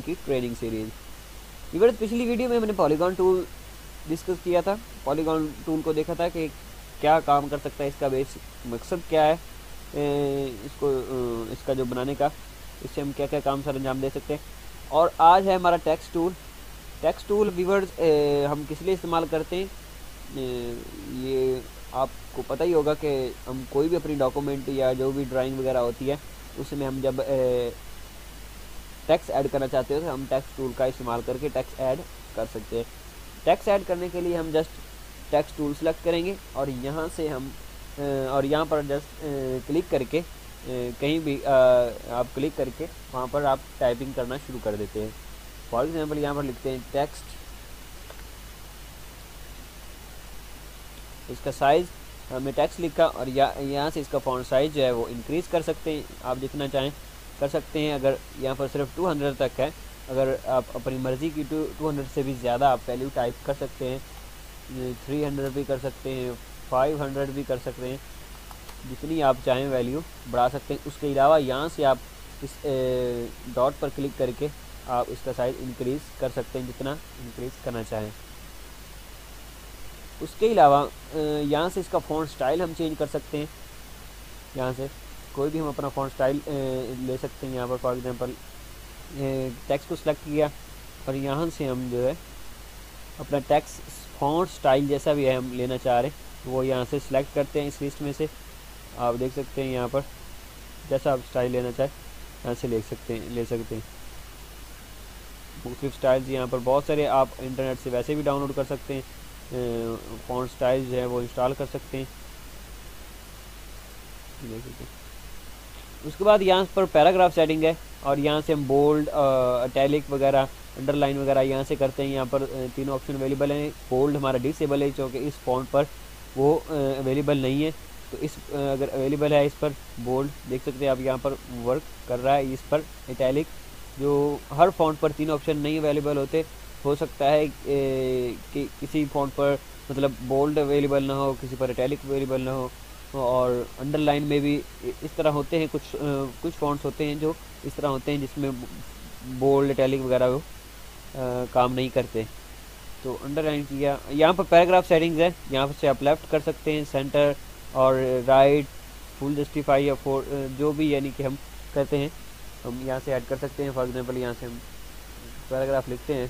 की training series इवर पिछली video में मैंने पॉलीगॉन टूल डिस्कस किया था। पॉलीगॉन टूल को देखा था कि क्या काम कर सकता है, इसका बेस मकसद क्या है इसको इसका जो बनाने का, इससे हम क्या क्या काम सर अंजाम दे सकते हैं। और आज है हमारा text tool text tool viewers हम किस लिए इस्तेमाल करते हैं? ये आपको पता ही होगा कि हम कोई भी अपनी डॉक्यूमेंट या जो भी ड्राइंग वगैरह होती है, उसमें हम जब टैक्स ऐड करना चाहते हो तो हम टैक्स टूल का इस्तेमाल करके टैक्स ऐड कर सकते हैं। टैक्स ऐड करने के लिए हम जस्ट टैक्स टूल सेलेक्ट करेंगे और यहाँ से हम और यहाँ पर जस्ट क्लिक करके कहीं भी आप क्लिक करके वहाँ पर आप टाइपिंग करना शुरू कर देते हैं। फॉर एग्ज़ाम्पल यहाँ पर लिखते हैं टेक्स्ट इसका साइज़ हमने टेक्स्ट लिखा और या, यहाँ से इसका फॉन्ट साइज़ जो है वो इंक्रीज़ कर सकते हैं। आप जितना चाहें कर सकते हैं। अगर यहाँ पर सिर्फ़ 200 तक है, अगर आप अपनी मर्ज़ी की टू टू हंड्रेड से भी ज़्यादा आप वैल्यू टाइप कर सकते हैं। थ्री हंड्रेड भी कर सकते हैं फाइव हंड्रेड भी कर सकते हैं। जितनी आप चाहें वैल्यू बढ़ा सकते हैं। उसके अलावा यहाँ से आप इस डॉट पर क्लिक करके आप इसका साइज़ इंक्रीज़ कर सकते हैं जितना इंक्रीज़ करना चाहें। उसके अलावा यहाँ से इसका फ़ॉन्ट स्टाइल हम चेंज कर सकते हैं। यहाँ से कोई भी हम अपना फ़ॉन्ट स्टाइल ले सकते हैं। यहाँ पर फॉर एग्ज़ाम्पल टेक्स्ट को सिलेक्ट किया और यहाँ से हम जो है अपना टैक्स फॉन्ट स्टाइल जैसा भी है हम लेना चाह रहे हैं, वो यहाँ से सिलेक्ट करते हैं इस लिस्ट में से। आप देख सकते हैं यहाँ पर जैसा आप स्टाइल लेना चाहें, यहाँ से ले सकते हैं, ले सकते हैं। मुख्तलिफ़ स्टाइल्स यहाँ पर। बहुत सारे आप इंटरनेट से वैसे भी डाउनलोड कर सकते हैं। फॉन्ट स्टाइल है वो इंस्टॉल कर सकते हैं। देख सकते उसके बाद यहाँ पर पैराग्राफ सेटिंग है और यहाँ से हम बोल्ड अटैलिक वगैरह अंडरलाइन वगैरह यहाँ से करते हैं। यहाँ पर तीनों ऑप्शन अवेलेबल हैं। बोल्ड हमारा डिसेबल है क्योंकि इस फॉन्ट पर वो अवेलेबल नहीं है। तो इस अगर अवेलेबल है इस पर बोल्ड, देख सकते हैं आप यहाँ पर वर्क कर रहा है। इस पर इटैलिक जो हर फॉन्ट पर तीन ऑप्शन नहीं अवेलेबल होते, हो सकता है कि किसी फॉन्ट पर मतलब बोल्ड अवेलेबल ना हो, किसी पर इटैलिक अवेलेबल ना हो, और अंडरलाइन में भी इस तरह होते हैं, कुछ कुछ फॉन्ट्स होते हैं जो इस तरह होते हैं जिसमें बोल्ड इटैलिक वगैरह वो काम नहीं करते। तो अंडरलाइन किया यहाँ पर पैराग्राफ सेटिंग्स है, यहाँ से आप लेफ़्ट कर सकते हैं सेंटर और राइट फुल जस्टिफाई या फोर जो भी यानी कि हम करते हैं। हम यहाँ से ऐड कर सकते हैं फॉर एग्जांपल यहाँ से हम पैराग्राफ लिखते हैं।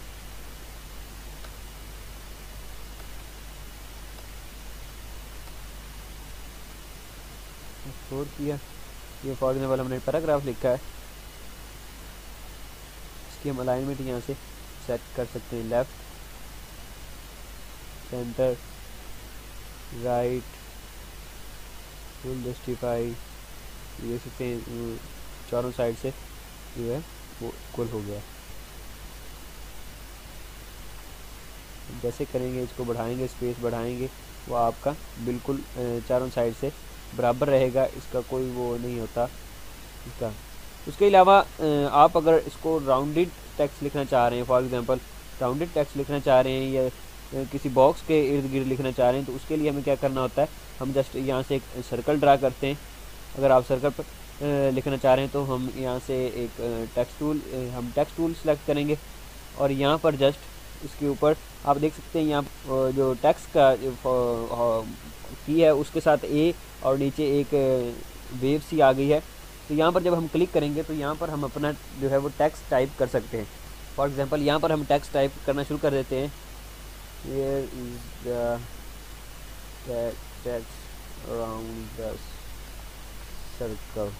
छोड़ किया। ये फॉर एग्जांपल हमने पैराग्राफ लिखा है। इसकी हम अलाइनमेंट यहाँ से सेट कर सकते हैं। Left centre right full justify देख सकते हैं चारों साइड से जो है वो इक्वल हो गया। जैसे करेंगे, इसको बढ़ाएँगे स्पेस बढ़ाएँगे, वो आपका बिल्कुल चारों साइड से बराबर रहेगा, इसका कोई वो नहीं होता। इसका। उसके अलावा आप अगर इसको राउंडेड टेक्स्ट लिखना चाह रहे हैं फॉर एग्जांपल राउंडेड टेक्स्ट लिखना चाह रहे हैं या किसी बॉक्स के इर्द गिर्द लिखना चाह रहे हैं तो उसके लिए हमें क्या करना होता है? हम जस्ट यहाँ से एक सर्कल ड्रा करते हैं। अगर आप सर्कल पर लिखना चाह रहे हैं तो हम यहाँ से एक टेक्स्ट टूल हम टेक्स्ट टूल सेलेक्ट करेंगे। और यहाँ पर जस्ट इसके ऊपर आप देख सकते हैं, यहाँ जो टैक्स का की है, उसके साथ ए और नीचे एक वेव सी आ गई है। तो यहाँ पर जब हम क्लिक करेंगे तो यहाँ पर हम अपना जो है वो टैक्स टाइप कर सकते हैं। फॉर एग्ज़ाम्पल यहाँ पर हम टैक्स टाइप करना शुरू कर देते हैं। Here is the text around the circle.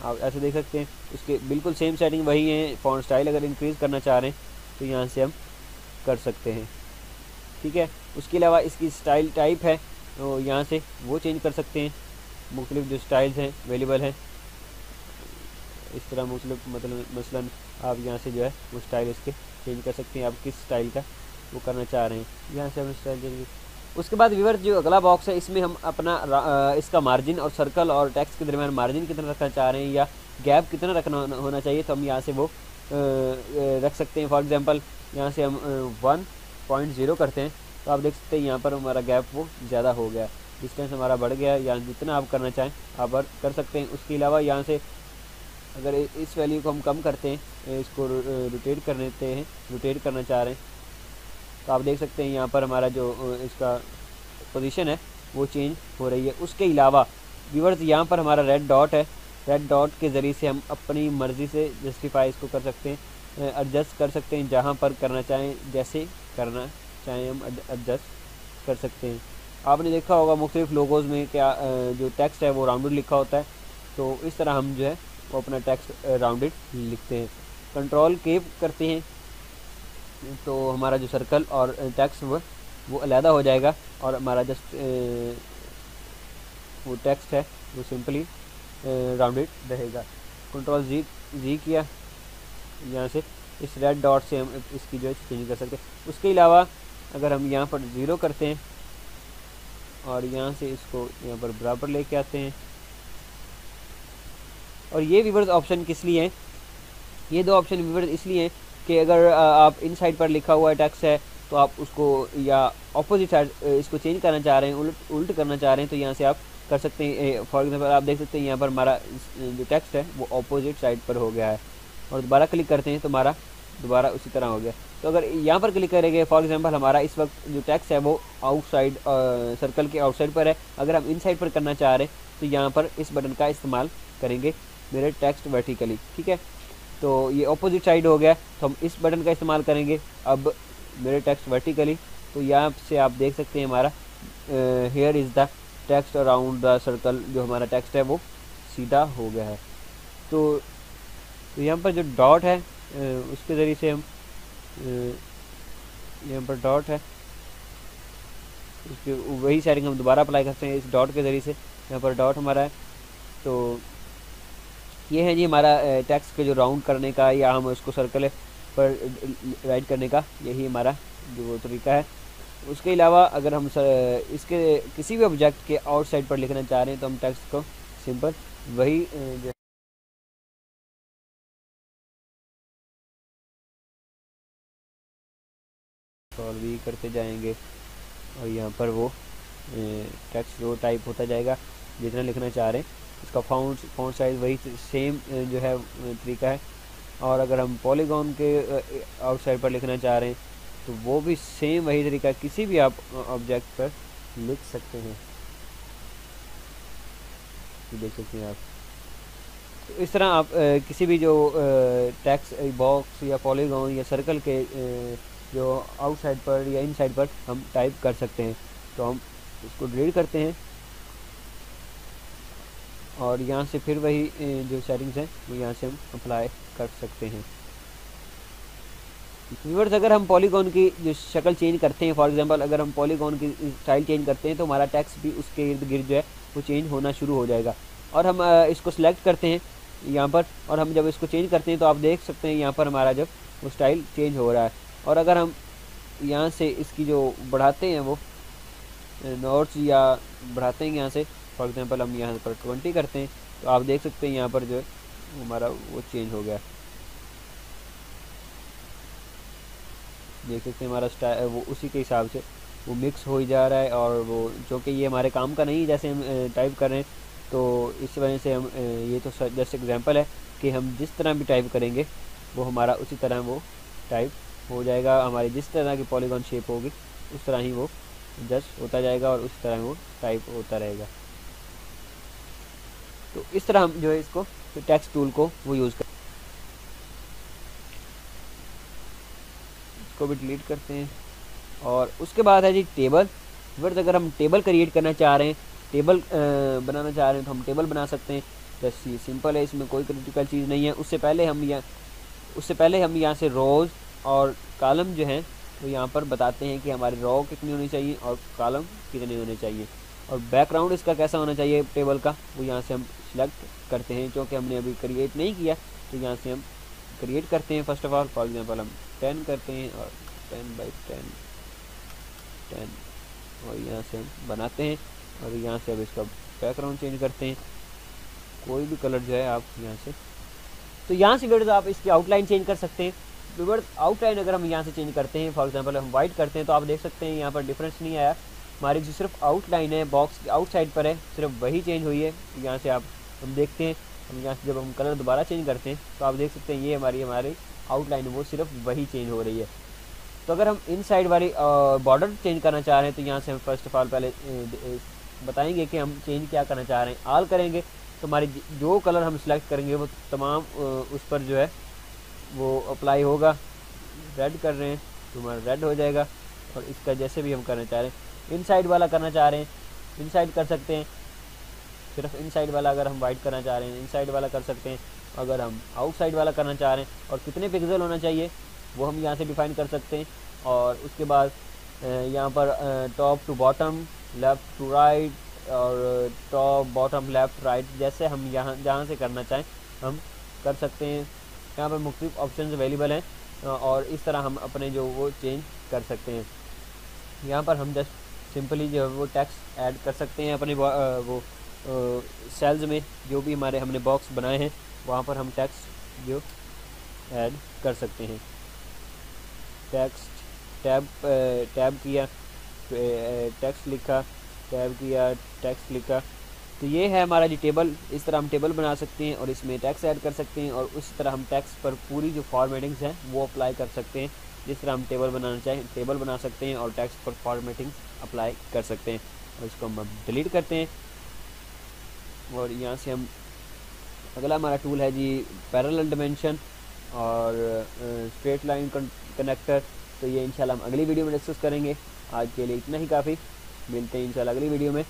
आप ऐसे देख सकते हैं। उसके बिल्कुल सेम सेटिंग वही है फॉन्ट स्टाइल अगर इंक्रीज़ करना चाह रहे हैं तो यहाँ से हम कर सकते हैं। ठीक है? उसके अलावा इसकी स्टाइल टाइप है तो यहाँ से वो चेंज कर सकते हैं। मुख्तलिफ़ जो स्टाइल्स हैं अवेलेबल हैं। इस तरह मुख्तलिफ़ मतलब मसलन आप यहाँ से जो है, वो स्टाइल इसके चेंज कर सकते हैं। आप किस स्टाइल का वो करना चाह रहे हैं। यहाँ से हम स्टाइल चेंज उसके बाद व्यूवर जो अगला बॉक्स है, इसमें हम अपना इसका मार्जिन और सर्कल और टैक्स के दरमियान मार्जिन कितना रखना चाह रहे हैं या गैप कितना रखना होना चाहिए तो हम यहाँ से वो रख सकते हैं। फॉर एग्ज़ाम्पल यहाँ से हम वन पॉइंट ज़ीरो करते हैं तो आप देख सकते हैं यहाँ पर हमारा गैप वो ज़्यादा हो गया। डिस्टेंस हमारा बढ़ गया या जितना आप करना चाहें, आप कर सकते हैं। उसके अलावा यहाँ से अगर इस वैल्यू को हम कम करते हैं, इसको रोटेट कर लेते हैं रोटेट करना चाह रहे हैं तो आप देख सकते हैं यहाँ पर हमारा जो इसका पोजीशन है, वो चेंज हो रही है। उसके अलावा व्यूवर्स यहाँ पर हमारा रेड डॉट है। रेड डॉट के ज़रिए से हम अपनी मर्ज़ी से जस्टिफाई इसको कर सकते हैं एडजस्ट कर सकते हैं जहाँ पर करना चाहें, जैसे करना चाहें हम एडजस्ट कर सकते हैं। आपने देखा होगा मुख्तलिफ़ लोगोज़ में क्या जो टेक्स्ट है वो राउंडेड लिखा होता है। तो इस तरह हम जो है वो अपना टेक्स्ट राउंडेड लिखते हैं। कंट्रोल केप करते हैं। तो हमारा जो सर्कल और टैक्स वो वो अलहदा हो जाएगा और हमारा जस्ट वो टेक्स्ट है, वो सिंपली राउंडेड रहेगा। कंट्रोल जी जी किया, यहाँ से इस रेड डॉट से हम इसकी जो है चेंज कर सकते हैं। उसके अलावा अगर हम यहाँ पर ज़ीरो करते हैं और यहाँ से इसको यहाँ पर बराबर लेके आते हैं। और ये वीवर्स ऑप्शन किस लिए हैं? ये दो ऑप्शन वीवर्स इसलिए हैं कि अगर आप इन साइड पर लिखा हुआ टैक्स है तो आप उसको, या अपोजिट साइड इसको चेंज करना चाह रहे हैं, उल्ट उल्ट करना चाह रहे हैं तो यहाँ से आप कर सकते हैं फॉर एग्जांपल आप देख सकते हैं यहाँ पर हमारा जो टेक्स्ट है, वो अपोजिट साइड पर हो गया है। और दोबारा क्लिक करते हैं तो हमारा दोबारा उसी तरह हो गया। तो अगर यहाँ पर क्लिक करेंगे फॉर एग्जांपल हमारा इस वक्त जो टेक्स्ट है, वो आउटसाइड सर्कल के आउटसाइड पर है। अगर हम इन साइड पर करना चाह रहे हैं तो यहाँ पर इस बटन का इस्तेमाल करेंगे, मेरे टेक्स्ट वर्टिकली ठीक है? तो ये ऑपोजिट साइड हो गया। तो हम इस बटन का इस्तेमाल करेंगे। अब मेरे टेक्स्ट वर्टिकली तो यहाँ से आप देख सकते हैं हमारा here is the text around the circle जो हमारा टेक्स्ट है वो सीधा हो गया है। तो, तो यहाँ पर जो डॉट है उसके ज़रिए से हम यहाँ पर डॉट है। उसके वही सेटिंग हम दोबारा अप्लाई करते हैं। इस डॉट के ज़रिए से यहाँ पर डॉट हमारा है। तो ये है जी हमारा टैक्स के जो राउंड करने का या हम उसको सर्कल पर राइट करने का यही हमारा जो तरीका है। उसके अलावा अगर हम सर, इसके किसी भी ऑब्जेक्ट के आउटसाइड पर लिखना चाह रहे हैं तो हम टेक्स्ट को सिंपल वही जो सॉल्व भी करते जाएँगे और यहाँ पर वो टेक्स्ट जो टाइप होता जाएगा जितना लिखना चाह रहे हैं। इसका फाउंड फाउंड साइज़ वही सेम जो है तरीका है। और अगर हम पॉलीगॉन के आउटसाइड पर लिखना चाह रहे हैं तो वो भी सेम वही तरीका किसी भी आप ऑब्जेक्ट पर लिख सकते हैं। देख सकते हैं आप। तो इस तरह आप किसी भी जो टैक्स बॉक्स या पॉलीगॉन या सर्कल के जो आउटसाइड पर या इनसाइड पर हम टाइप कर सकते हैं। तो हम इसको डिलीट करते हैं। और यहाँ से फिर वही जो सेटिंग्स हैं, वो यहाँ से हम अप्लाई कर सकते हैं। व्यूवर्स अगर हम पॉलीगॉन की जो शक्ल चेंज करते हैं फॉर एग्जांपल अगर हम पॉलीगॉन की स्टाइल चेंज करते हैं तो हमारा टैक्स भी उसके इर्द गिर्द जो है, वो चेंज होना शुरू हो जाएगा। और हम इसको सिलेक्ट करते हैं यहाँ पर, और हम जब इसको चेंज करते हैं तो आप देख सकते हैं यहाँ पर हमारा जब वो स्टाइल चेंज हो रहा है। और अगर हम यहाँ से इसकी जो बढ़ाते हैं वो नोट्स या बढ़ाते हैं यहाँ से फॉर एग्ज़ाम्पल हम यहाँ पर ट्वेंटी करते हैं तो आप देख सकते हैं यहाँ पर जो हमारा वो चेंज हो गया। देख सकते हैं हमारा स्टाइल वो उसी के हिसाब से वो मिक्स हो ही जा रहा है और वो, जो कि ये हमारे काम का नहीं जैसे हम टाइप कर रहे हैं तो इस वजह से हम ये तो जस्ट एग्जांपल है कि हम जिस तरह भी टाइप करेंगे, वो हमारा उसी तरह वो टाइप हो जाएगा, हमारी जिस तरह की पॉलीगॉन शेप होगी, उस तरह ही वो जस्ट होता जाएगा और उसी तरह वो टाइप होता रहेगा। तो इस तरह हम जो है इसको तो टेक्स्ट टूल को वो यूज़ कर इसको भी डिलीट करते हैं। और उसके बाद है जी टेबल वर्ड अगर हम टेबल क्रिएट करना चाह रहे हैं टेबल बनाना चाह रहे हैं तो हम टेबल बना सकते हैं। जैसे सिंपल है, इसमें कोई क्रिटिकल चीज़ नहीं है। उससे पहले हम यहाँ उससे पहले हम यहाँ से रोज़ और कॉलम जो हैं तो यहाँ पर बताते हैं कि हमारे रॉ कितनी होनी चाहिए और कॉलम कितने होने चाहिए। और बैकग्राउंड इसका कैसा होना चाहिए टेबल का, वो यहाँ से हम सिलेक्ट करते हैं। क्योंकि हमने अभी क्रिएट नहीं किया तो यहाँ से हम क्रिएट करते हैं first of all for example हम टेन करते हैं और टेन बाई टेन टेन और यहाँ से हम बनाते हैं। और यहाँ से अब इसका बैकग्राउंड चेंज करते हैं। कोई भी कलर जो है आप यहाँ से तो यहाँ से व्यवर्स आप इसकी आउटलाइन चेंज कर सकते हैं। आउटलाइन अगर हम यहाँ से चेंज करते हैं फॉर एग्ज़ाम्पल हम वाइट करते हैं तो आप देख सकते हैं यहाँ पर डिफरेंस नहीं आया। हमारी जो सिर्फ़ आउटलाइन है बॉक्स की आउटसाइड पर है, सिर्फ़ वही चेंज हुई है। यहाँ से आप, हम देखते हैं, हम यहाँ से जब हम कलर दोबारा चेंज करते हैं तो आप देख सकते हैं ये हमारी हमारी आउटलाइन वो सिर्फ़ वही चेंज हो रही है। तो अगर हम इन साइड वाली बॉर्डर चेंज करना चाह रहे हैं तो यहाँ से हम फ़र्स्ट ऑफ़ ऑल पहले बताएँगे कि हम चेंज क्या करना चाह रहे हैं। आल करेंगे तो हमारी जो कलर हम सिलेक्ट करेंगे, वो तमाम उस पर जो है, वो अप्लाई होगा। रेड कर रहे हैं तो हमारा रेड हो जाएगा। और इसका जैसे भी हम करना चाह रहे हैं इन साइड वाला करना चाह रहे हैं इन कर सकते हैं। सिर्फ़ इन वाला अगर हम वाइट करना चाह रहे हैं इन वाला कर सकते हैं। अगर हम आउटसाइड वाला करना चाह रहे हैं, और कितने पिक्सल होना चाहिए, वो हम यहाँ से डिफाइन कर सकते हैं। और उसके बाद यहाँ पर top to bottom left to right और टॉप बॉटम लेफ़्ट राइट जैसे हम यहाँ, जहाँ से करना चाहें, हम कर सकते हैं। यहाँ पर मुख्तलिफ़ ऑप्शन अवेलेबल हैं और इस तरह हम अपने जो वो चेंज कर सकते हैं। यहाँ पर हम जस्ट सिंपली जो है वो टैक्स ऐड कर सकते हैं अपने वो सेल्स में, जो भी हमारे हमने बॉक्स बनाए हैं, वहाँ पर हम टैक्स जो ऐड कर सकते हैं। टैक्स टैब टैब किया टैक्स लिखा टैब किया टैक्स लिखा। तो ये है हमारा जी टेबल इस तरह हम टेबल बना सकते हैं और इसमें टैक्स ऐड कर सकते हैं और उस तरह हम टैक्स पर पूरी जो फॉर्मेटिंग्स हैं, वो अप्लाई कर सकते हैं। जिस तरह हम टेबल बनाना चाहें टेबल बना सकते हैं और टैक्स पर फॉर्मेटिंग अप्लाई कर सकते हैं। और इसको हम डिलीट करते हैं। और यहाँ से हम, अगला हमारा टूल है जी पैरेलल डिमेंशन और स्ट्रेट लाइन कनेक्टर तो ये इंशाल्लाह हम अगली वीडियो में डिस्कस करेंगे। आज के लिए इतना ही काफ़ी। मिलते हैं इंशाल्लाह अगली वीडियो में।